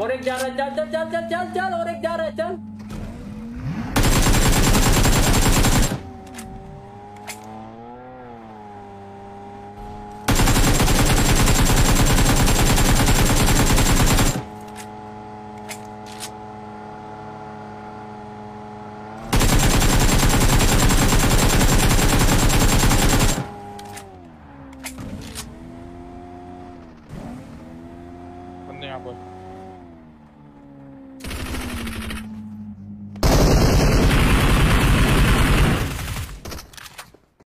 और एक जा रहा है, चल चल चल चल चल चल, और एक जा रहा है, चल। यहाँ पर